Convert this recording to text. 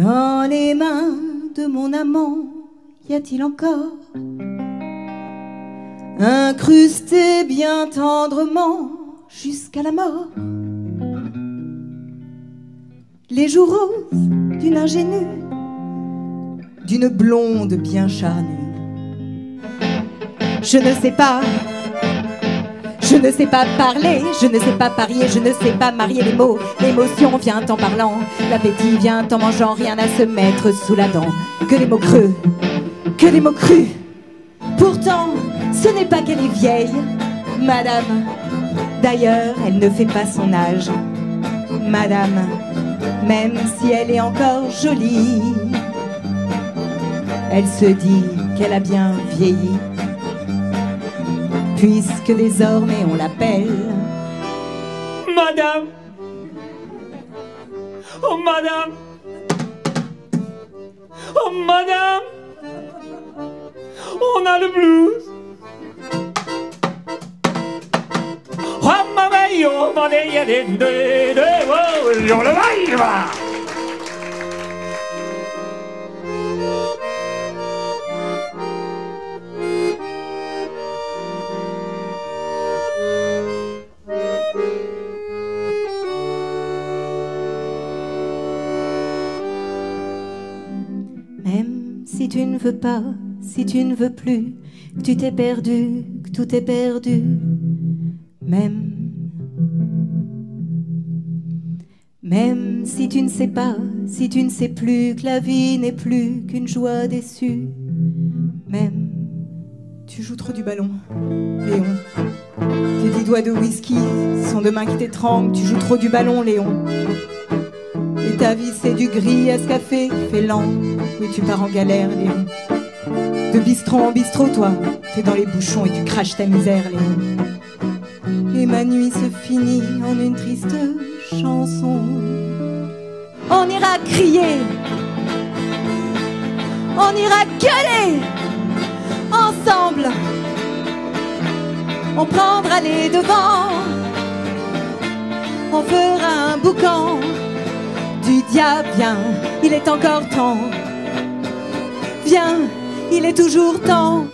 Dans les mains de mon amant, y a-t-il encore incrusté bien tendrement jusqu'à la mort les joues roses d'une ingénue, d'une blonde bien charnue. Je ne sais pas, ne sais pas parler, je ne sais pas parier, je ne sais pas marier les mots. L'émotion vient en parlant, l'appétit vient en mangeant, rien à se mettre sous la dent. Que des mots creux, que des mots crus. Pourtant, ce n'est pas qu'elle est vieille, madame. D'ailleurs, elle ne fait pas son âge, madame même si elle est encore jolie. Elle se dit qu'elle a bien vieilli, puisque désormais on l'appelle Madame. Oh Madame. Oh Madame. On a le blues. Même si tu ne veux pas, si tu ne veux plus, que tu t'es perdu, que tout est perdu, même Même si tu ne sais pas, si tu ne sais plus que la vie n'est plus qu'une joie déçue, même tu joues trop du ballon, Léon. Tes dix doigts de whisky sont de mains qui t'étranglent, tu joues trop du ballon, Léon. Et ta vie c'est du gris à ce café lent, oui tu pars en galère, Léon. De bistrot en bistrot, toi, t'es dans les bouchons et tu craches ta misère, Léon. Et ma nuit se finit en une triste chanson. On ira crier, on ira gueuler ensemble. On prendra les devants, on fera un boucan du diable. Viens, il est encore temps. Viens, il est toujours temps.